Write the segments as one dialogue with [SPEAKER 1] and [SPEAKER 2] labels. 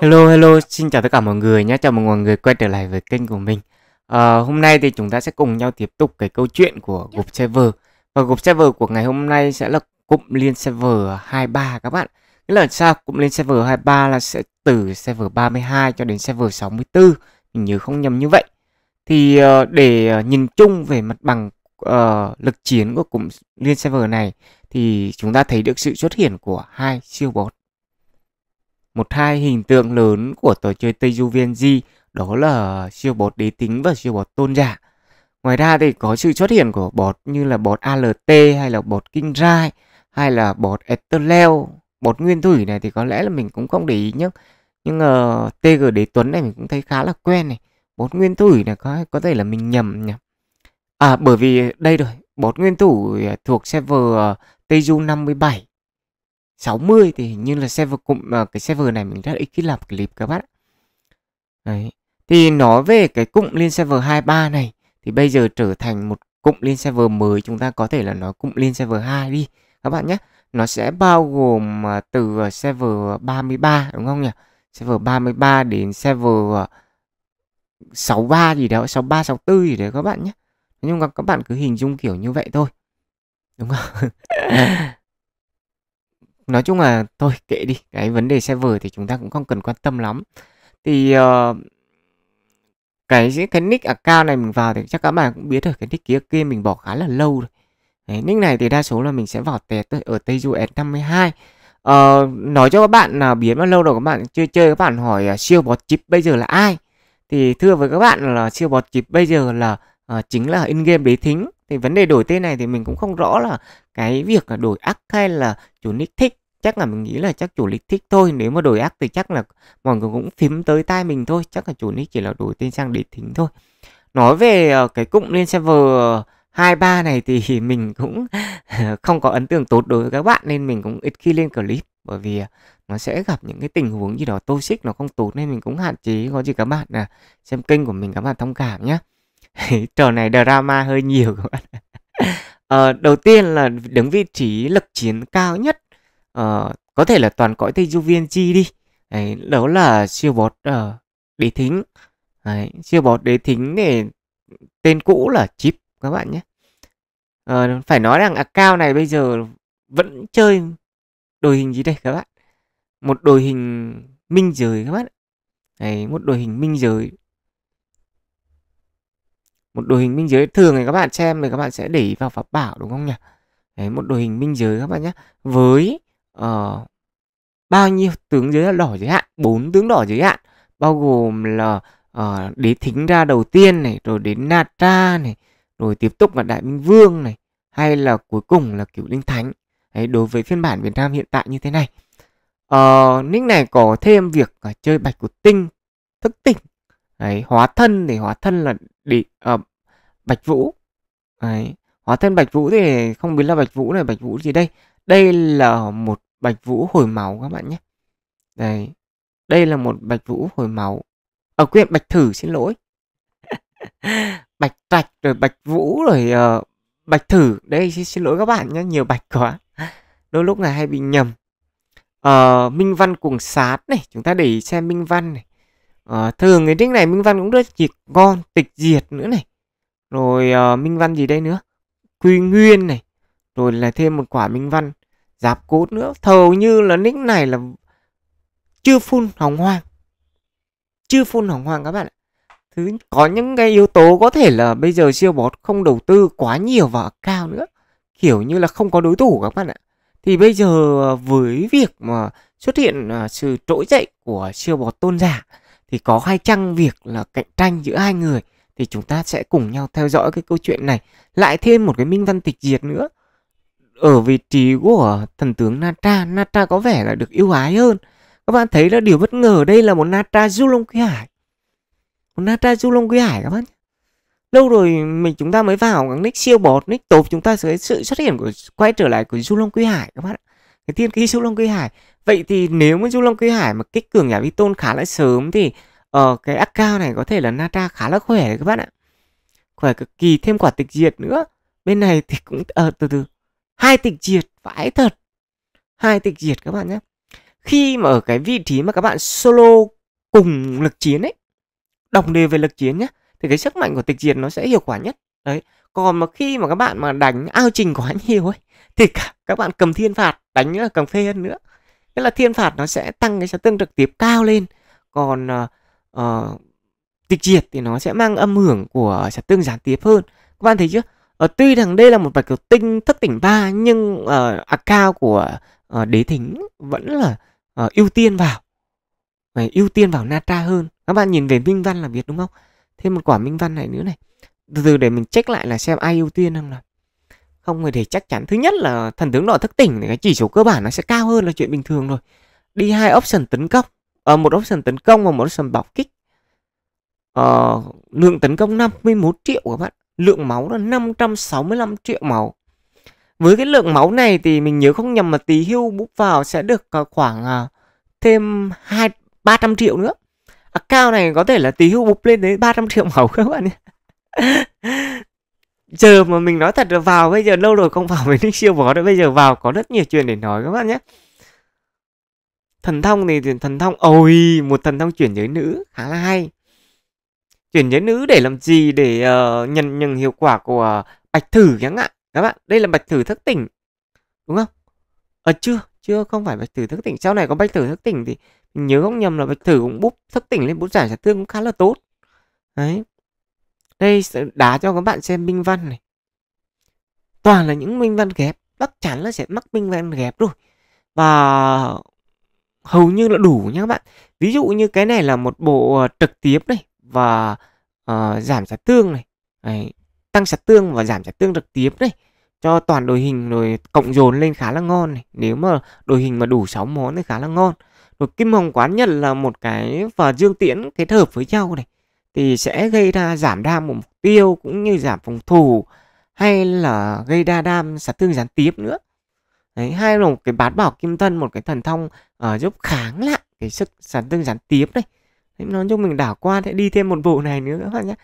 [SPEAKER 1] Hello hello, xin chào tất cả mọi người nhé, chào mừng mọi người quay trở lại với kênh của mình. À, hôm nay thì chúng ta sẽ cùng nhau tiếp tục cái câu chuyện của group server. Và group server của ngày hôm nay sẽ là cụm liên server 23 các bạn. Nghĩa là sao? Cụm liên server 23 là sẽ từ server 32 cho đến server 64, mình nhớ không nhầm như vậy. Thì uh, để uh, nhìn chung về mặt bằng uh, lực chiến của cụm liên server này thì chúng ta thấy được sự xuất hiện của hai siêu bot một hai hình tượng lớn của trò chơi Tây Du Viên Di đó là siêu bột đế tính và siêu bột tôn giả. Ngoài ra thì có sự xuất hiện của bột như là bột ALT hay là bột Kinh Rai hay là bột Etherleo, bột Nguyên Thủy này thì có lẽ là mình cũng không để ý nhé. Nhưng ờ, uh, TG Đế Tuấn này mình cũng thấy khá là quen này. Bột Nguyên Thủy này có có thể là mình nhầm nhỉ. À bởi vì đây rồi, bột Nguyên Thủy thuộc server uh, Tây Du 57 60 thì hình như là server cụm uh, à, cái server này mình rất ít khi làm clip các bạn. Đấy. Thì nói về cái cụm liên server 23 này thì bây giờ trở thành một cụm liên server mới chúng ta có thể là nói cụm liên server 2 đi các bạn nhé. Nó sẽ bao gồm uh, từ à, server 33 đúng không nhỉ? Server 33 đến server uh, 63 gì đó, 63 64 gì đấy các bạn nhé. Nhưng mà các bạn cứ hình dung kiểu như vậy thôi. Đúng không? nói chung là thôi kệ đi cái vấn đề server thì chúng ta cũng không cần quan tâm lắm. Thì uh, cái cái nick account này mình vào thì chắc các bạn cũng biết rồi cái nick kia kia mình bỏ khá là lâu rồi. Đấy, nick này thì đa số là mình sẽ vào test ở Tây Du S52 uh, ờ, nói cho các bạn là biến bao lâu rồi các bạn chưa chơi các bạn hỏi uh, siêu bọt chip bây giờ là ai? Thì thưa với các bạn là siêu bọt chip bây giờ là uh, chính là in game đế thính thì vấn đề đổi tên này thì mình cũng không rõ là cái việc là đổi ác hay là chủ nick thích. Chắc là mình nghĩ là chắc chủ nick thích thôi. Nếu mà đổi ác thì chắc là mọi người cũng phím tới tai mình thôi. Chắc là chủ nick chỉ là đổi tên sang để thính thôi. Nói về ờ, cái cụm lên server hai ba này thì mình cũng không có ấn tượng tốt đối với các bạn nên mình cũng ít khi lên clip. Bởi vì ờ, nó sẽ gặp những cái tình huống gì đó toxic nó không tốt nên mình cũng hạn chế. Có gì các bạn là xem kênh của mình, các bạn thông cảm nhé trò này drama hơi nhiều các bạn ờ, đầu tiên là đứng vị trí lực chiến cao nhất. Ờ, có thể là toàn cõi tây du viên chi đi. Đấy, đó là siêu bọt uh, ờ, đế thính. Đấy, siêu bọt đế thính thì tên cũ là chip các bạn nhé. Ờ, phải nói rằng account này bây giờ vẫn chơi đội hình gì đây các bạn? Một đội hình minh giới các bạn Đấy, một đội hình minh giới một đồ hình minh giới thường thì các bạn xem thì các bạn sẽ để ý vào pháp bảo đúng không nhỉ? Đấy, một đồ hình minh giới các bạn nhé với uh, bao nhiêu tướng giới đỏ giới hạn? Bốn tướng đỏ giới hạn bao gồm là uh, đế thính ra đầu tiên này rồi đến natra này rồi tiếp tục là đại minh vương này hay là cuối cùng là cửu linh thánh. Đấy, đối với phiên bản Việt Nam hiện tại như thế này. Uh, nick này có thêm việc uh, chơi bạch của tinh thức tỉnh. Đấy, hóa thân thì hóa thân là để uh, ờ, bạch vũ Đấy, hóa thân bạch vũ thì không biết là bạch vũ này bạch vũ gì đây đây là một bạch vũ hồi máu các bạn nhé. Đây. Đây là một bạch vũ hồi máu. Ờ, Ở à, bạch thử xin lỗi. bạch trạch rồi bạch vũ rồi uh, bạch thử. Đây xin, xin lỗi các bạn nhé, nhiều bạch quá. Đôi lúc này hay bị nhầm. Uh, Minh Văn cuồng sát này, chúng ta để ý xem Minh Văn này. À, thường cái nick này Minh Văn cũng rất chỉ con tịch diệt nữa này. Rồi à, Minh Văn gì đây nữa? Quy Nguyên này. Rồi là thêm một quả minh văn giáp cốt nữa. Thầu như là nick này là chưa phun hồng hoang. Chưa phun hồng hoang các bạn ạ. Thứ có những cái yếu tố có thể là bây giờ siêu bot không đầu tư quá nhiều vào cao nữa. Kiểu như là không có đối thủ các bạn ạ. Thì bây giờ ờ, với việc mà xuất hiện sự trỗi dậy của siêu bot tôn giả thì có hay chăng việc là cạnh tranh giữa hai người thì chúng ta sẽ cùng nhau theo dõi cái câu chuyện này lại thêm một cái minh văn tịch diệt nữa ở vị trí của thần tướng Natra, Natra có vẻ là được yêu ái hơn. Các bạn thấy là điều bất ngờ đây là một Natra du long quý hải. Một Natra du long quý hải các bạn. Lâu rồi mình chúng ta mới vào cái nick siêu bột, nick tốp chúng ta sẽ sự xuất hiện của quay trở lại của du long quý hải các bạn. Cái tiên khí du long quý hải. Vậy thì nếu mà du long quý hải mà kích cường giả vi tôn khá là sớm thì ở uh, cái account này có thể là nata khá là khỏe các bạn ạ. Khỏe cực kỳ thêm quả tịch diệt nữa. Bên này thì cũng uh, từ từ. Hai tịch diệt vãi thật. Hai tịch diệt các bạn nhé. Khi mà ở cái vị trí mà các bạn solo cùng lực chiến ấy đồng đều về lực chiến nhé thì cái sức mạnh của tịch diệt nó sẽ hiệu quả nhất. Đấy. Còn mà khi mà các bạn mà đánh ao trình quá nhiều ấy thì các bạn cầm thiên phạt đánh ờ, là càng phê hơn nữa tức là thiên phạt nó sẽ tăng cái sát tương trực tiếp cao lên. Còn ờ, ờ, uh, uh, tịch diệt thì nó sẽ mang âm hưởng của sát tương gián tiếp hơn. Các bạn thấy chưa? Uh, tuy rằng đây là một bạch cầu tinh thất tỉnh ba nhưng uh, account của uh, đế thính vẫn là uh, ưu tiên vào. Phải ưu tiên vào Natra hơn. Các bạn nhìn về minh văn là biết đúng không? Thêm một quả minh văn này nữa này. Từ từ để mình check lại là xem ai ưu tiên không nào không người chắc chắn. Thứ nhất là thần tướng đỏ thức tỉnh thì cái chỉ số cơ bản nó sẽ cao hơn là chuyện bình thường rồi. Đi hai option tấn công. Ở uh, một option tấn công và một option bảo kích. Uh, lượng tấn công 51 triệu các bạn. Lượng máu là 565 triệu máu. Với cái lượng máu này thì mình nhớ không nhầm mà tí hưu bút vào sẽ được ờ, khoảng thêm hai ba trăm triệu nữa. À, cao này có thể là tí hưu bục lên đến 300 triệu máu các bạn nhé. giờ mà mình nói thật là vào bây giờ lâu rồi không vào với nick siêu bó nữa bây giờ vào có rất nhiều chuyện để nói các bạn nhé. Thần thông thì thần thông ôi một thần thông chuyển giới nữ khá là hay. Chuyển giới nữ để làm gì? Để uh, nhận nhận hiệu quả của bạch thử chẳng ạ các bạn đây là bạch thử thức tỉnh đúng không? Ờ à, chưa chưa không phải bạch thử thức tỉnh. Sau này có bạch thử thức tỉnh thì mình nhớ không nhầm là bạch thử cũng búp thức tỉnh lên bút giải sát thương cũng khá là tốt. Đấy đây đá cho các bạn xem minh văn này. Toàn là những minh văn ghép chắc chắn là sẽ mắc minh văn ghép rồi. Và hầu như là đủ nha các bạn. Ví dụ như cái này là một bộ ờ, trực tiếp này và uh, giảm sát tương này. Đấy, tăng sát tương và giảm sát tương trực tiếp này cho toàn đội hình rồi cộng dồn lên khá là ngon này. Nếu mà đội hình mà đủ 6 món thì khá là ngon. Rồi kim hồng quán nhật là một cái và dương tiễn kết hợp với nhau này thì sẽ gây ra giảm đam một mục tiêu cũng như giảm phòng thủ hay là gây ra đam sát thương gián tiếp nữa. Đấy hai là một cái bát bảo kim thân một cái thần thông uh, giúp kháng lại cái sức sát thương gián tiếp này. Đấy, nói chung mình đảo qua sẽ đi thêm một bộ này nữa các bạn nhé.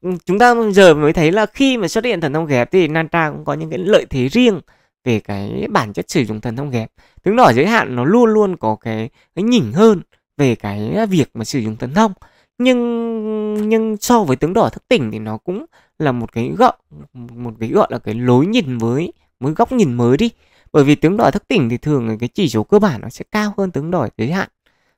[SPEAKER 1] Ừ, chúng ta giờ mới thấy là khi mà xuất hiện thần thông ghép thì Nanta cũng có những cái lợi thế riêng về cái bản chất sử dụng thần thông ghép. Tướng đỏ giới hạn nó luôn luôn có cái, cái nhỉnh hơn về cái à, việc mà sử dụng thần thông nhưng nhưng so với tướng đỏ thức tỉnh thì nó cũng là một cái gọi một cái gọi là cái lối nhìn mới mới góc nhìn mới đi. Bởi vì tướng đỏ thức tỉnh thì thường cái chỉ số cơ bản nó sẽ cao hơn tướng đỏ giới hạn.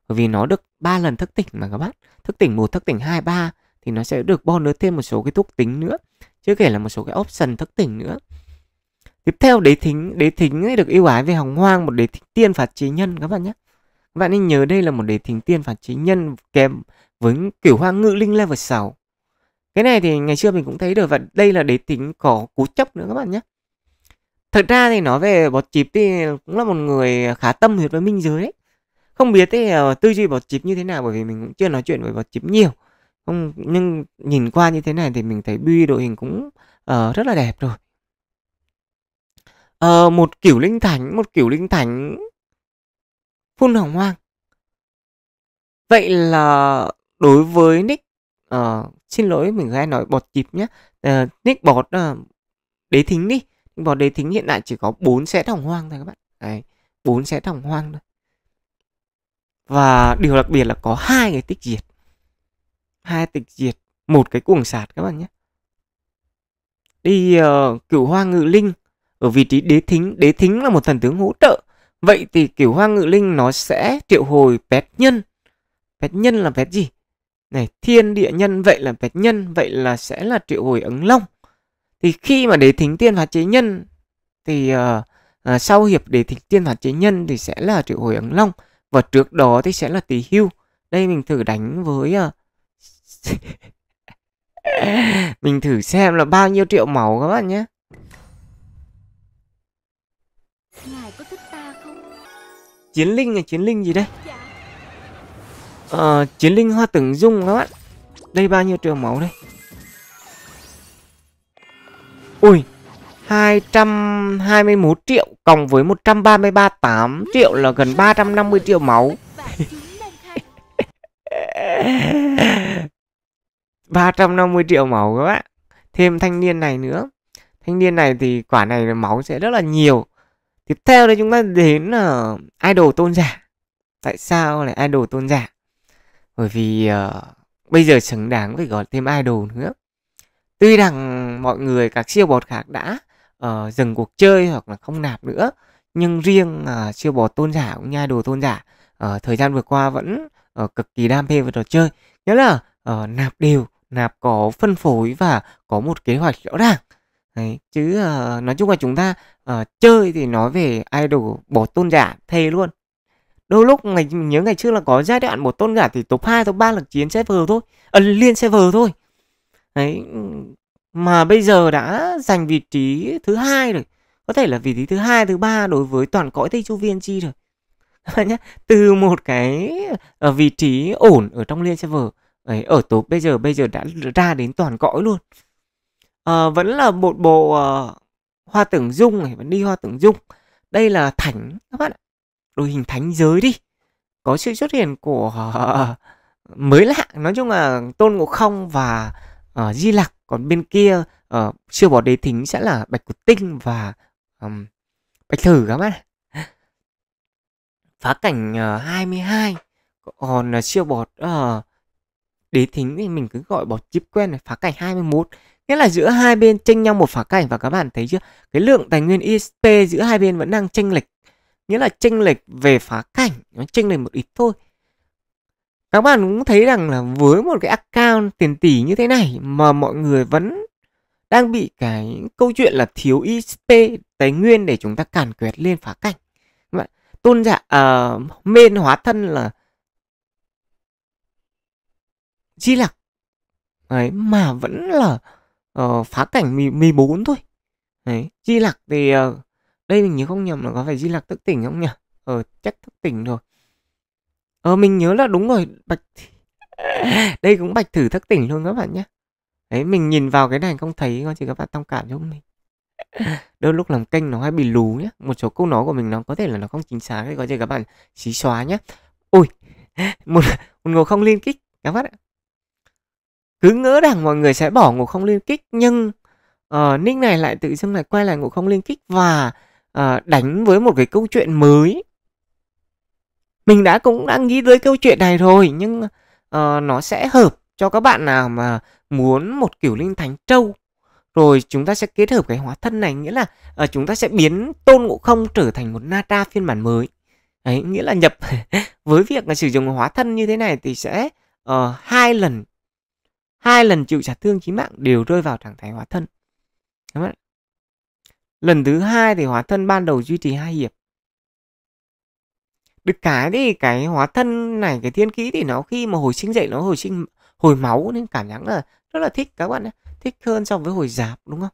[SPEAKER 1] Bởi vì nó được ba lần thức tỉnh mà các bạn. Thức tỉnh một, thức tỉnh hai, ba thì nó sẽ được bonus thêm một số cái thuốc tính nữa chứ kể là một số cái option thức tỉnh nữa. Tiếp theo, đế thính đế thính ấy được ưu ái về hồng hoang, một đế thính tiên phạt trí nhân, các bạn nhé. Các bạn nên nhớ đây là một đế thính tiên phạt trí nhân kèm với kiểu hoang ngự linh level 6 cái này thì ngày xưa mình cũng thấy được và đây là đế tính có cú chấp nữa các bạn nhé. Thật ra thì nói về bọt chip thì cũng là một người khá tâm huyết với minh giới ấy. không biết thì ờ, tư duy bọt chip như thế nào bởi vì mình cũng chưa nói chuyện với bọt chip nhiều. Không nhưng nhìn qua như thế này thì mình thấy bi đội hình cũng uh, rất là đẹp rồi. Uh, một kiểu linh thánh một kiểu linh thánh phun hồng hoang. Vậy là đối với nick uh, xin lỗi mình hay nói bọt chịp nhé uh, ờ, nick bọt uh, đế thính đi. Bọt đế thính hiện tại chỉ có 4 set hồng hoang thôi các bạn. Đấy bốn set hồng hoang thôi. Và điều đặc biệt là có hai cái tích diệt. Hai tịch diệt một cái cuồng sạt các bạn nhé đi uh, cửu hoa ngự linh ở vị trí đế thính đế thính là một thần tướng hỗ trợ. Vậy thì cửu hoa ngự linh nó sẽ triệu hồi pet nhân. Pet nhân là pet gì? Này thiên địa nhân vậy là pet nhân vậy là sẽ là triệu hồi ứng long thì khi mà đế thính tiên phạt chế nhân thì uh, uh, sau hiệp đế thính tiên phạt chế nhân thì sẽ là triệu hồi ứng long và trước đó thì sẽ là tỷ hưu đây mình thử đánh với uh, mình thử xem là bao nhiêu triệu máu các bạn nhé Ngài có thích ta không? Chiến linh là chiến linh gì đây? Dạ. Ờ, chiến linh hoa tưởng dung các bạn. Đây bao nhiêu triệu máu đây? Ui 221 triệu cộng với 133 8 triệu là gần 350 triệu máu. 350 triệu máu các bạn. Thêm thanh niên này nữa. Thanh niên này thì quả này máu sẽ rất là nhiều. Tiếp theo đây chúng ta đến uh, idol tôn giả. Tại sao lại idol tôn giả? Bởi vì uh, bây giờ xứng đáng phải gọi thêm idol nữa. Tuy rằng mọi người các siêu bọt khác đã uh, dừng cuộc chơi hoặc là không nạp nữa nhưng riêng ờ, uh, siêu bọt tôn giả cũng như idol tôn giả uh, thời gian vừa qua vẫn uh, cực kỳ đam mê với trò chơi. Nhớ là uh, nạp đều nạp có phân phối và có một kế hoạch rõ ràng. Đấy, chứ uh, nói chung là chúng ta uh, chơi thì nói về idol bỏ tôn giả thề luôn đôi lúc ngày mình nhớ ngày trước là có giai đoạn một tôn giả thì top 2, top 3 là chiến server thôi. À, liên server thôi. Đấy mà bây giờ đã giành vị trí thứ hai rồi. Có thể là vị trí thứ hai thứ ba đối với toàn cõi tây chu viên chi rồi. Từ một cái ờ, vị trí ổn ở trong liên server ấy ở top bây giờ bây giờ đã ra đến toàn cõi luôn. À, vẫn là một bộ uh, hoa tưởng dung này vẫn đi hoa tưởng dung. Đây là thành các bạn ạ đôi hình thánh giới đi. Có sự xuất hiện của uh, mới lạ nói chung là tôn ngộ không và uh, di lặc còn bên kia uh, siêu bỏ đế thính sẽ là bạch cột tinh và um, bạch thử các bạn phá cảnh uh, 22 còn uh, siêu bọt uh, đế thính thì mình cứ gọi bọt chip quen này phá cảnh 21 nghĩa là giữa hai bên tranh nhau một phá cảnh và các bạn thấy chưa? Cái lượng tài nguyên ISP giữa hai bên vẫn đang tranh lệch nghĩa là chênh lệch về phá cảnh nó chênh lệch một ít thôi. Các bạn cũng thấy rằng là với một cái account tiền tỷ như thế này mà mọi người vẫn đang bị cái câu chuyện là thiếu XP tài nguyên để chúng ta càn quét lên phá cảnh. Tôn giả uh, mên hóa thân là di lặc. Đấy mà vẫn là uh, phá cảnh 14 thôi. Đấy di lặc thì uh, đây mình nhớ không nhầm là có phải di lạc thức tỉnh không nhỉ? Ờ chắc thức tỉnh rồi. Ờ mình nhớ là đúng rồi bạch đây cũng bạch thử thức tỉnh luôn các bạn nhé. Đấy mình nhìn vào cái này không thấy có chỉ các bạn thông cảm cho mình. Đôi lúc làm kênh nó hay bị lú nhé một số câu nói của mình nó có thể là nó không chính xác thì có thể các bạn xí xóa nhé ôi một một ngồi không liên kích các bạn ạ. Cứ ngỡ rằng mọi người sẽ bỏ ngủ không liên kích nhưng ờ, uh, ninh này lại tự dưng lại quay lại ngủ không liên kích và uh, đánh với một cái câu chuyện mới. Mình đã cũng đã nghĩ tới câu chuyện này rồi nhưng uh, nó sẽ hợp cho các bạn nào mà muốn một kiểu linh thánh trâu. Rồi chúng ta sẽ kết hợp cái hóa thân này nghĩa là uh, chúng ta sẽ biến tôn ngộ không trở thành một nata phiên bản mới. Đấy nghĩa là nhập với việc là sử dụng hóa thân như thế này thì sẽ uh, hai lần hai lần chịu trả thương chí mạng đều rơi vào trạng thái hóa thân. Đúng không? Lần thứ hai thì hóa thân ban đầu duy trì hai hiệp. Được cái thì cái hóa thân này cái thiên kỹ thì nó khi mà hồi sinh dậy nó hồi sinh hồi máu nên cảm giác là rất là thích. Các bạn nhé thích hơn so với hồi giáp đúng không?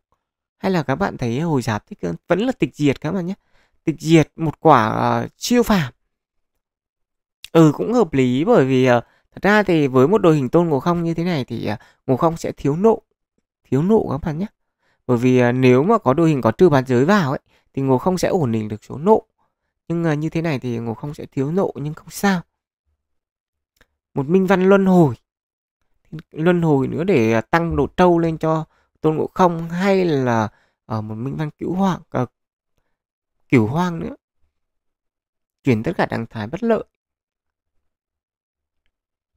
[SPEAKER 1] Hay là các bạn thấy hồi giáp thích hơn? Vẫn là tịch diệt các bạn nhé tịch diệt một quả ờ, uh, siêu phàm. Ừ cũng hợp lý bởi vì uh, thật ra thì với một đội hình tôn ngộ không như thế này thì uh, ngộ không sẽ thiếu nộ thiếu nộ các bạn nhé bởi vì à, nếu mà có đội hình có trừ bán giới vào ấy thì ngộ không sẽ ổn định được số nộ. Nhưng à, như thế này thì ngộ không sẽ thiếu nộ nhưng không sao. Một minh văn luân hồi. Luân hồi nữa để à, tăng độ trâu lên cho tôn ngộ không hay là ở một minh văn cửu hoàng à, ờ, cửu hoang nữa. Chuyển tất cả trạng thái bất lợi.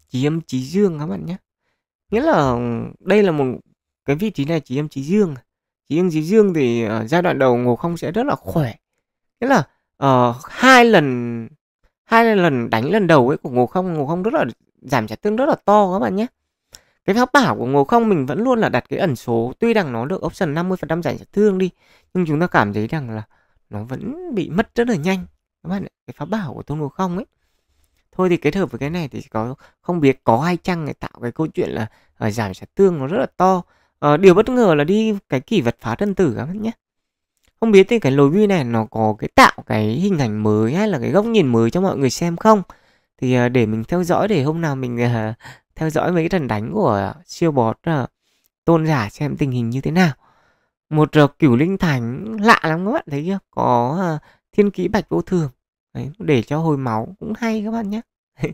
[SPEAKER 1] Chí âm chí dương các bạn nhé. Nghĩa là ừ, đây là một cái vị trí này chỉ âm chỉ dương trí âm dương thì ở giai đoạn đầu ngô không sẽ rất là khỏe. Nghĩa là uh, hai lần hai lần đánh lần đầu ấy của ngô không ngô không rất là giảm trả tương rất là to các bạn nhé. Cái pháp bảo của ngô không mình vẫn luôn là đặt cái ẩn số tuy rằng nó được option 50% giảm trả thương đi nhưng chúng ta cảm thấy rằng là nó vẫn bị mất rất là nhanh các bạn cái pháp bảo của tôn ngô không ấy. Thôi thì kết hợp với cái này thì có không biết có hay chăng để tạo cái câu chuyện là uh, giảm trả thương nó rất là to à, điều bất ngờ là đi cái kỷ vật phá thân tử các bạn nhé. Không biết thì cái lối view này nó có cái tạo cái hình ảnh mới hay là cái góc nhìn mới cho mọi người xem không? Thì à, để mình theo dõi để hôm nào mình à, theo dõi mấy cái trận đánh của siêu bọt à, tôn giả xem tình hình như thế nào. Một à, cửu linh thánh lạ lắm các bạn thấy chưa? Có à, thiên kỹ bạch vô thường. Đấy, để cho hồi máu cũng hay các bạn nhé.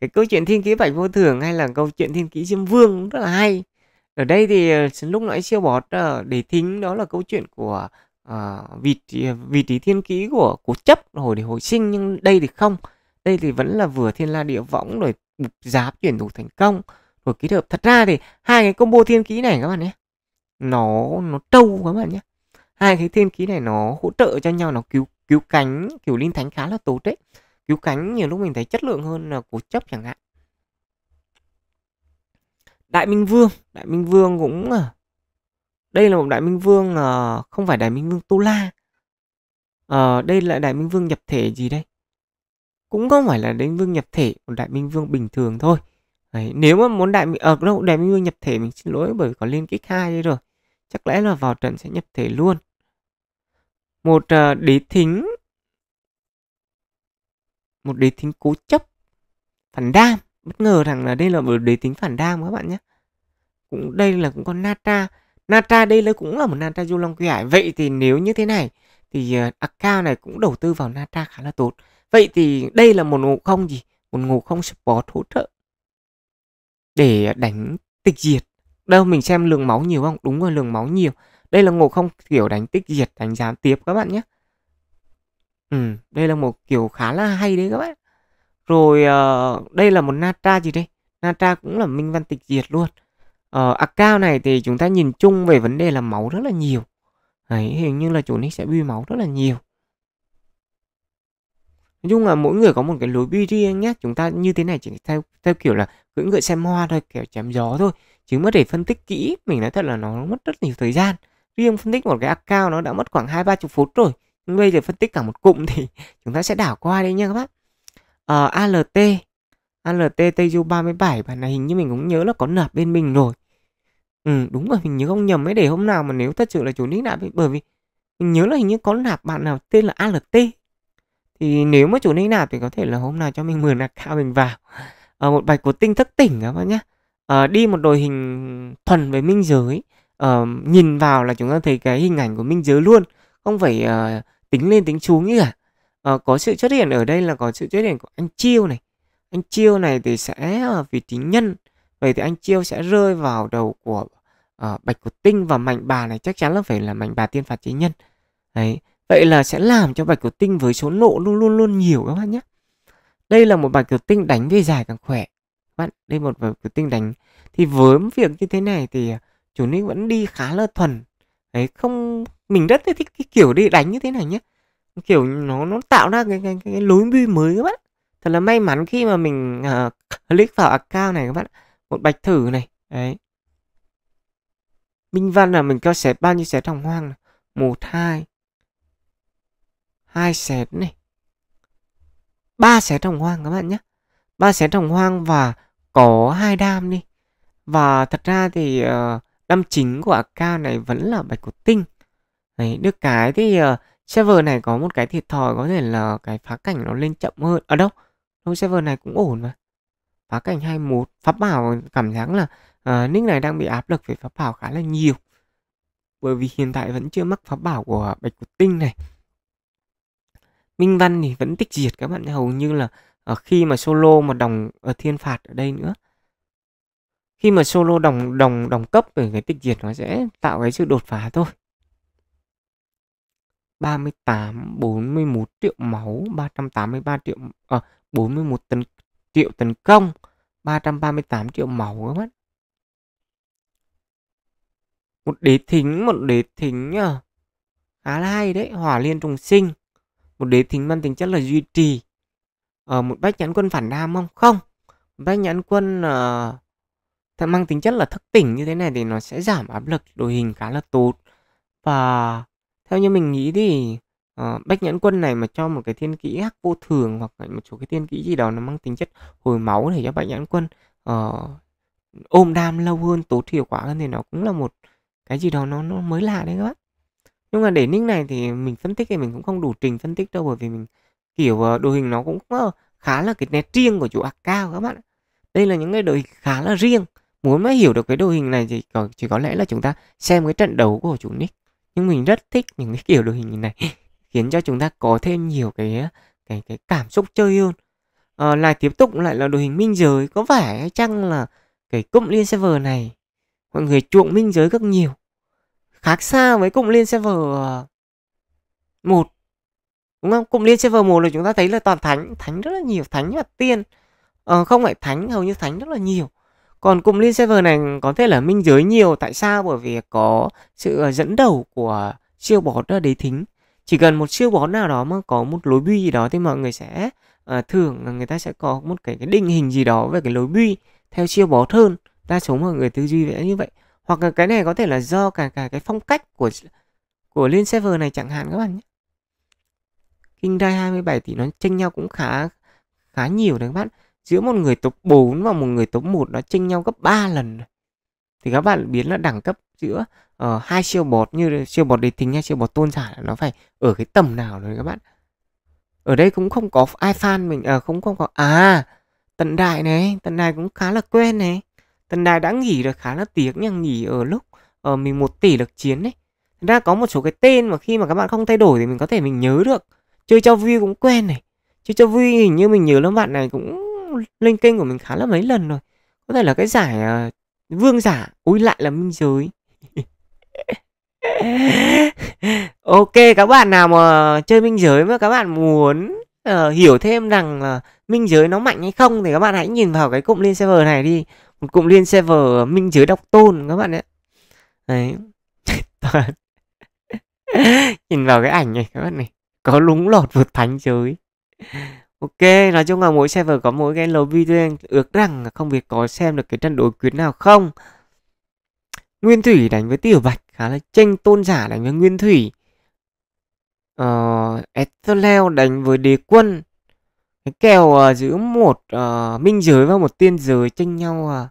[SPEAKER 1] Cái câu chuyện thiên kỹ bạch vô thường hay là câu chuyện thiên kỹ diêm vương cũng rất là hay ở đây thì ờ, lúc nãy siêu bọt ờ, để thính đó là câu chuyện của à, vị vị trí thiên ký của cố chấp hồi để hồi sinh nhưng đây thì không. Đây thì vẫn là vừa thiên la địa võng rồi giáp chuyển thủ thành công rồi kết hợp. Thật ra thì hai cái combo thiên ký này các bạn nhé nó nó trâu các bạn nhé. Hai cái thiên ký này nó hỗ trợ cho nhau nó cứu cứu cánh kiểu linh thánh khá là tốt đấy. Cứu cánh nhiều lúc mình thấy chất lượng hơn là cố chấp chẳng hạn đại minh vương. Đại minh vương cũng ờ, đây là một đại minh vương ờ, không phải đại minh vương tu la. À, đây là đại minh vương nhập thể gì đây? Cũng không phải là đại minh vương nhập thể một đại minh vương bình thường thôi. Đấy, nếu mà muốn đại ở đâu đại minh vương nhập thể mình xin lỗi bởi có liên kích hai đây rồi. Chắc lẽ là vào trận sẽ nhập thể luôn. Một uh, đế thính. Một đế thính cố chấp phản đam bất ngờ rằng là đây là một đế tính phản đam các bạn nhé. Cũng đây là cũng con nata. Nata đây là cũng là một nata du long quy hải. Vậy thì nếu như thế này thì uh, account này cũng đầu tư vào nata khá là tốt. Vậy thì đây là một ngộ không gì? Một ngộ không support hỗ trợ để đánh tịch diệt. Đâu mình xem lượng máu nhiều không? Đúng rồi lượng máu nhiều. Đây là ngộ không kiểu đánh tích diệt đánh gián tiếp các bạn nhé. Ừ đây là một kiểu khá là hay đấy các bạn rồi uh, đây là một natra gì đây? Natra cũng là minh văn tịch diệt luôn. Ờ, uh, account này thì chúng ta nhìn chung về vấn đề là máu rất là nhiều. Đấy hình như là chủ nick sẽ build máu rất là nhiều. Nói chung là mỗi người có một cái lối build riêng nhé chúng ta như thế này chỉ theo theo kiểu là cưỡi ngựa xem hoa thôi kiểu chém gió thôi. Chứ mất để phân tích kỹ mình nói thật là nó mất rất nhiều thời gian. Riêng phân tích một cái account nó đã mất khoảng hai ba chục phút rồi. Nhưng bây giờ phân tích cả một cụm thì chúng ta sẽ đảo qua đây nha các bác. Ờ, uh, ALT ALT Tây 37 bản này hình như mình cũng nhớ là có nạp bên mình rồi. Ừ đúng rồi mình nhớ không nhầm ấy để hôm nào mà nếu thật sự là chủ nick nạp bởi vì mình nhớ là hình như có nạp bạn nào tên là ALT thì nếu mà chủ nick nạp thì có thể là hôm nào cho mình mượn cao mình vào. Ở uh, một bài của tinh thức tỉnh các bạn nhé uh, ờ, đi một đội hình thuần về minh giới. Uh, nhìn vào là chúng ta thấy cái hình ảnh của minh giới luôn. Không phải uh, tính lên tính xuống như cả uh, có sự xuất hiện ở đây là có sự xuất hiện của anh chiêu này. Anh chiêu này thì sẽ ờ, vì tính nhân vậy thì anh chiêu sẽ rơi vào đầu của uh, bạch của tinh và mạnh bà này chắc chắn là phải là mạnh bà tiên phạt chế nhân. Đấy vậy là sẽ làm cho bạch của tinh với số nộ luôn luôn luôn nhiều các bạn nhé. Đây là một bạch của tinh đánh về dài càng khỏe. Bạn đây một bạch của tinh đánh thì với việc như thế này thì chủ nick vẫn đi khá là thuần. Đấy không mình rất thích cái kiểu đi đánh như thế này nhé kiểu nó nó tạo ra cái cái, cái lối đi mới các bạn. Thật là may mắn khi mà mình uh, click vào account này các bạn một bạch thử này đấy. Minh văn là mình cho xếp bao nhiêu xếp hồng hoang này? Một hai. Hai xếp này. Ba xếp hồng hoang các bạn nhé. Ba xếp hồng hoang và có hai đam đi. Và thật ra thì uh, đam chính của account này vẫn là bạch của tinh. Đấy được cái thì uh, server này có một cái thiệt thòi có thể là cái phá cảnh nó lên chậm hơn. Ở đâu đâu server này cũng ổn mà. Phá cảnh 21 pháp bảo cảm giác là uh, nick này đang bị áp lực về pháp bảo khá là nhiều. Bởi vì hiện tại vẫn chưa mắc pháp bảo của bạch cốt tinh này. Minh văn thì vẫn tích diệt các bạn hầu như là uh, khi mà solo mà đồng ở thiên phạt ở đây nữa. Khi mà solo đồng đồng đồng cấp về cái tích diệt nó sẽ tạo cái sự đột phá thôi. 38 41 triệu máu 383 triệu ờ, à, 41 tấn triệu tấn công 338 triệu máu các bạn. Một đế thính một đế thính à, khá là hay đấy hỏa liên trùng sinh. Một đế thính mang tính chất là duy trì. Ở à, một bách nhãn quân phản đam không? Không. Bách nhãn quân uh, mang tính chất là thức tỉnh như thế này thì nó sẽ giảm áp lực đội hình khá là tốt. Và theo như mình nghĩ thì uh, Bách Nhãn Quân này mà cho một cái thiên kỹ hắc vô thường hoặc là một số cái thiên kỹ gì đó nó mang tính chất hồi máu để cho Bách Nhãn Quân uh, ôm đam lâu hơn, tốt hiệu quả hơn thì nó cũng là một cái gì đó nó nó mới lạ đấy các bác. Nhưng mà để nick này thì mình phân tích thì mình cũng không đủ trình phân tích đâu bởi vì mình kiểu ờ, đội hình nó cũng khá là cái nét riêng của chủ ạc cao các bạn. Đây là những cái đội hình khá là riêng muốn mới hiểu được cái đội hình này thì có, chỉ có lẽ là chúng ta xem cái trận đấu của chủ nick nhưng mình rất thích những cái kiểu đội hình này khiến cho chúng ta có thêm nhiều cái cái cái cảm xúc chơi hơn. À, lại tiếp tục lại là đội hình minh giới có phải chăng là cái cụm liên server này mọi người chuộng minh giới rất nhiều. Khác xa với cụm liên server ờ, một đúng không? Cụm liên server một là chúng ta thấy là toàn thánh thánh rất là nhiều thánh và tiên. Ờ, không phải thánh hầu như thánh rất là nhiều còn cụm liên server này có thể là minh giới nhiều. Tại sao? Bởi vì có sự ờ, dẫn đầu của siêu bot ờ, đế thính. Chỉ cần một siêu bot nào đó mà có một lối bi gì đó thì mọi người sẽ ờ, à, thường người ta sẽ có một cái, cái định hình gì đó về cái lối bi theo siêu bot hơn. Đa số mọi người tư duy vậy như vậy. Hoặc là cái này có thể là do cả cả cái phong cách của của liên server này chẳng hạn các bạn nhé. King Dai 27 thì nó tranh nhau cũng khá khá nhiều đấy các bạn giữa một người top 4 và một người top 1 nó chênh nhau gấp 3 lần. Thì các bạn biến là đẳng cấp giữa uh, hai siêu bọt như siêu bọt đế tính hay siêu bọt tôn giả nó phải ở cái tầm nào rồi các bạn? Ở đây cũng không có ai fan mình à, không không có à tận đại này tận đại cũng khá là quen này. Tận đại đã nghỉ được khá là tiếc nhưng nghỉ ở lúc ở uh, mình một tỷ lực chiến đấy ra có một số cái tên mà khi mà các bạn không thay đổi thì mình có thể mình nhớ được. Chơi cho vui cũng quen này. Chơi cho vui hình như mình nhớ lắm bạn này cũng lên kênh của mình khá là mấy lần rồi. Có thể là cái giải uh, vương giả ui lại là minh giới. Ok các bạn nào mà chơi minh giới mà các bạn muốn uh, hiểu thêm rằng là minh giới nó mạnh hay không thì các bạn hãy nhìn vào cái cụm liên server này đi. Một cụm liên server minh giới độc tôn các bạn ấy đấy. Nhìn vào cái ảnh này các bạn này có lúng lọt vượt thánh giới ok nói chung là mỗi server có mỗi cái lobby tôi ước rằng không biết có xem được cái trận đối quyết nào không. Nguyên thủy đánh với tiểu bạch khá là tranh tôn giả đánh với nguyên thủy. Uh, Ethelel đánh với đế quân. Cái kèo uh, giữa một uh, minh giới và một tiên giới tranh nhau uh.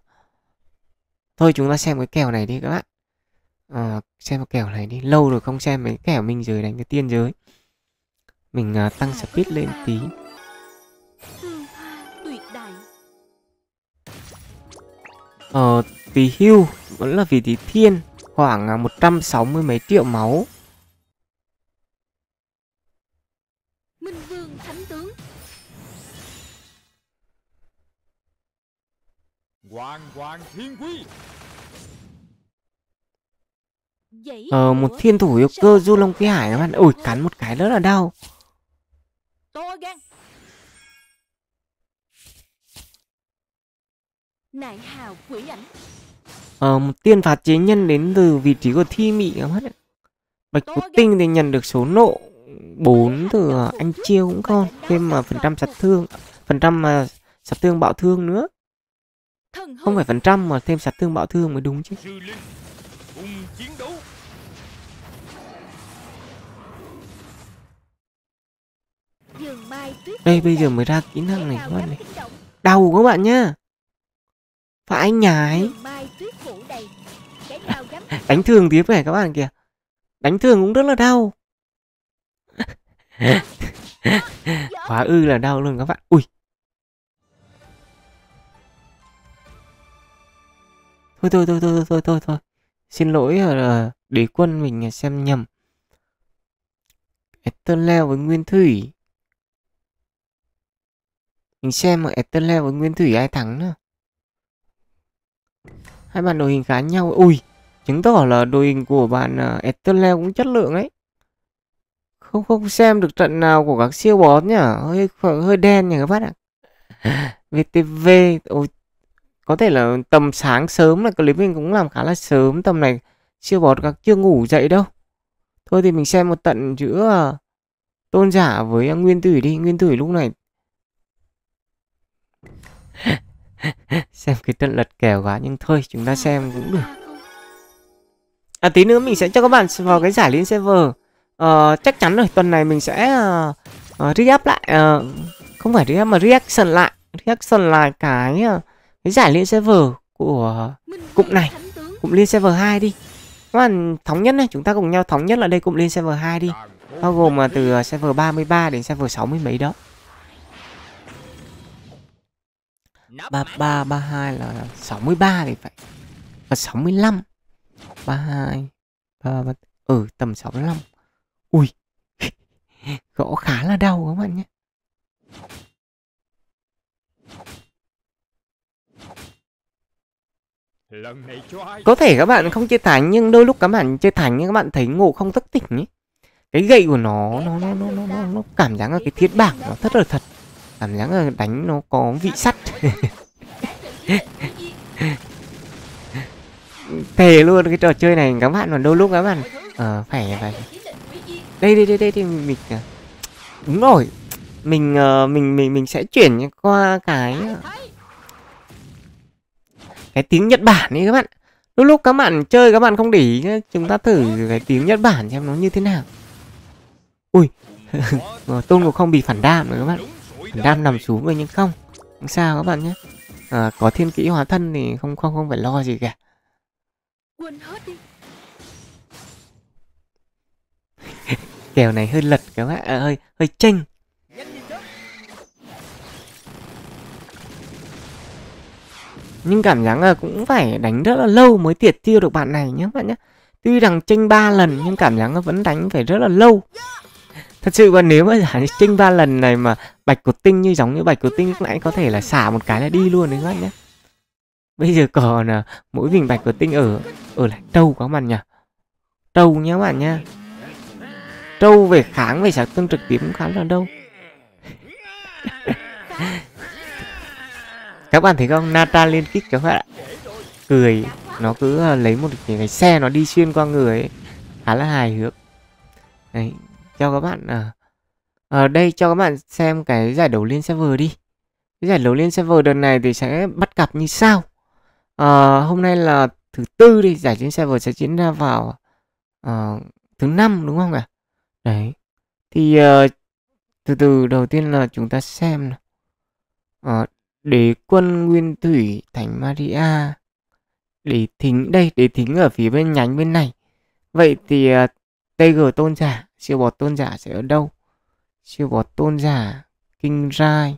[SPEAKER 1] thôi chúng ta xem cái kèo này đi các bạn. Uh, xem cái kèo này đi. Lâu rồi không xem mấy kèo minh giới đánh với tiên giới. Mình uh, tăng speed lên tí Ờ, vì hưu vẫn là vì tí thiên khoảng 160 mấy triệu máu. Minh Vương Thánh Tướng. Hoàng Hoàng Thiên Quy. Ờ, một thiên thủ yêu cơ du long khí hải các bạn ủi cắn một cái rất là đau Nại hào quỷ ảnh. Ờ, một tiên phạt chế nhân đến từ vị trí của thi mị các bạn Bạch Cú Tinh thì nhận được số nộ 4 từ anh chiêu cũng con Thêm mà phần trăm sát thương Phần trăm mà sát thương bạo thương nữa. Không phải phần trăm mà thêm sát thương bạo thương mới đúng chứ. Đây bây giờ mới ra kỹ năng này các bạn này. Đau các bạn nhá Phải nhái Đánh thường tiếp này các bạn kìa. Đánh thường cũng rất là đau. Quá ư là đau luôn các bạn. Ui. Thôi thôi thôi thôi thôi thôi thôi. Xin lỗi là đế quân mình xem nhầm. Eternal với Nguyên Thủy. Mình xem mà Eternal với Nguyên Thủy ai thắng nữa Hai bạn đội hình khá nhau. Ui Chứng tỏ là đội hình của bạn à, uh, Eternal cũng chất lượng ấy Không không xem được trận nào của các siêu boss nhỉ. Hơi hơi đen nhỉ các bạn ạ. VTV Ôi, Có thể là tầm sáng sớm là clip mình cũng làm khá là sớm. Tầm này siêu bọt các chưa ngủ dậy đâu. Thôi thì mình xem một trận giữa uh, Tôn giả với uh, Nguyên thủy đi. Nguyên thủy lúc này. xem cái trận lật kèo quá nhưng thôi chúng ta xem cũng được. À tí nữa mình sẽ cho các bạn vào cái giải liên server. Uh, chắc chắn rồi tuần này mình sẽ uh, uh, re-up lại uh, không phải re-up mà reaction lại reaction lại cái uh, cái giải liên server của cụm này cụm liên server 2 đi. Các bạn thống nhất này chúng ta cùng nhau thống nhất là đây cụm liên server 2 đi. Bao gồm mà từ server 33 đến server 60 mấy đó. Ba ba ba hai là 63 thì phải. Và 65 32 ba ba ừ tầm 65 ui. Gõ khá là đau các bạn nhé. Có thể các bạn không chơi thành nhưng đôi lúc các bạn chơi thành nhưng các bạn thấy ngộ không thức tỉnh ấy cái gậy của nó nó nó nó nó, nó, nó cảm giác là cái thiết bảng nó rất là thật cảm giác là đánh nó có vị sắt. Thề luôn cái trò chơi này các bạn mà đôi lúc các bạn ờ phải phải. Đây đây đây đây thì mình ờ, đúng rồi. Mình uh, mình mình mình sẽ chuyển qua cái ờ, cái tiếng Nhật Bản đi các bạn. Lúc lúc các bạn chơi các bạn không để ý chúng ta thử cái tiếng Nhật Bản xem nó như thế nào. Ui tôn ngộ không bị phản đam rồi các bạn đam nằm xuống rồi nhưng không. Không sao các bạn nhé. À, có thiên kỹ hóa thân thì không không không phải lo gì cả. Kèo này hơi lật các bạn à, hơi hơi chênh. Nhưng cảm giác là cũng phải đánh rất là lâu mới tiệt tiêu được bạn này nhé bạn nhé. Tuy rằng tranh ba lần nhưng cảm giác nó vẫn đánh phải rất là lâu thật sự mà nếu mà giả như tranh ba lần này mà bạch cột tinh như giống như bạch cột tinh lúc nãy có thể là xả một cái là đi luôn đấy các bạn nhé bây giờ còn là mỗi bình bạch cột tinh ở ở lại trâu các bạn nhỉ. Trâu nhé bạn nhá. Trâu về kháng về sạc tương trực tiếp cũng khá là đâu các bạn thấy không? Nata liên kích các bạn ạ. Cười nó cứ à, lấy một cái, cái xe nó đi xuyên qua người ấy. Khá là hài hước. Đấy cho các bạn ở à, ở đây cho các bạn xem cái giải đấu liên server đi. Cái giải đấu liên server đợt này thì sẽ bắt cặp như sau. À, hôm nay là thứ tư đi giải liên server sẽ diễn ra vào uh, thứ năm đúng không ạ? Đấy. Thì uh, từ từ đầu tiên là chúng ta xem uh, đế quân nguyên thủy thành maria. Để thính đây để thính ở phía bên nhánh bên này. Vậy thì uh, tg tôn giả siêu bọt tôn giả sẽ ở đâu? Siêu bọt tôn giả kinh rai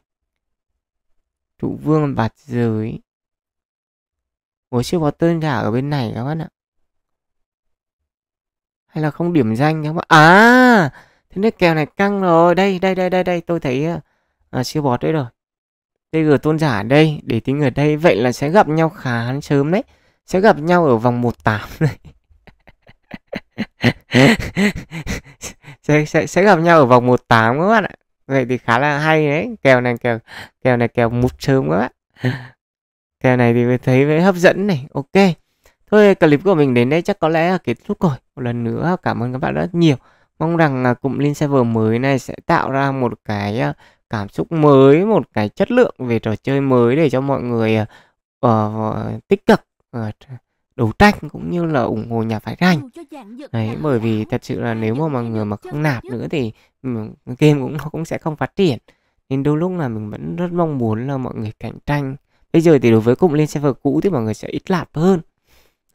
[SPEAKER 1] trụ vương bạt giới. Ủa siêu bọt tôn giả ở bên này các bạn ạ? Hay là không điểm danh các bạn à thế nước kèo này căng rồi. Đây đây đây đây đây tôi thấy à, siêu bọt đấy rồi. TG tôn giả đây để tính ở đây. Vậy là sẽ gặp nhau khá sớm đấy. Sẽ gặp nhau ở vòng 18 này sẽ, sẽ, sẽ gặp nhau ở vòng 18 các bạn ạ. Vậy thì khá là hay đấy. Kèo này kèo kèo này kèo mút sớm các bạn. Kèo này thì thấy với hấp dẫn này. Ok. Thôi clip của mình đến đây chắc có lẽ là kết thúc rồi. Một lần nữa cảm ơn các bạn rất nhiều. Mong rằng à, cụm link server mới này sẽ tạo ra một cái à, cảm xúc mới một cái chất lượng về trò chơi mới để cho mọi người uh, tích cực uh, đấu tranh cũng như là ủng hộ nhà phái tranh đấy bởi vì thật sự là nếu mà mọi người mà không nạp nữa thì game cũng nó cũng sẽ không phát triển. Nên đôi lúc là mình vẫn rất mong muốn là mọi người cạnh tranh. Bây giờ thì đối với cụm lên server cũ thì mọi người sẽ ít nạp hơn.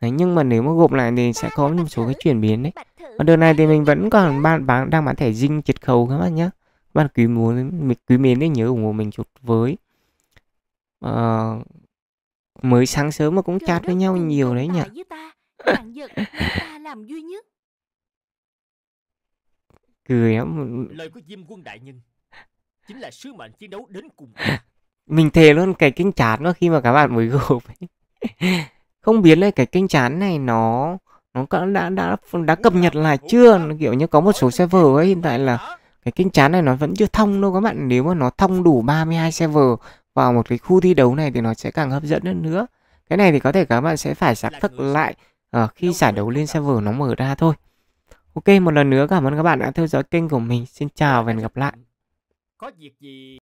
[SPEAKER 1] Đấy nhưng mà nếu mà gộp lại thì sẽ có một số cái chuyển biến đấy. còn đợt này thì mình vẫn còn bán, bán đang bán thẻ dinh triệt khấu các bạn nhé bạn quý muốn mình quý mến để nhớ ủng hộ mình chút với uh, mới sáng sớm mà cũng chat với nhau nhiều đấy nhỉ? cười lắm. Lời của diêm quân đại nhân chính là sứ mệnh chiến đấu đến cùng mình thề luôn cái kênh chat nó khi mà các bạn mới gộp không biết là cái kênh chat này nó nó đã đã đã cập nhật lại chưa? kiểu như có một số server ấy hiện tại là cái kênh chán này nó vẫn chưa thông đâu các bạn. Nếu mà nó thông đủ 32 server vào một cái khu thi đấu này thì nó sẽ càng hấp dẫn hơn nữa. Cái này thì có thể các bạn sẽ phải xác thực lại uh, khi giải đấu lên server nó mở ra thôi. Ok một lần nữa cảm ơn các bạn đã theo dõi kênh của mình. Xin chào và hẹn gặp lại. Có việc gì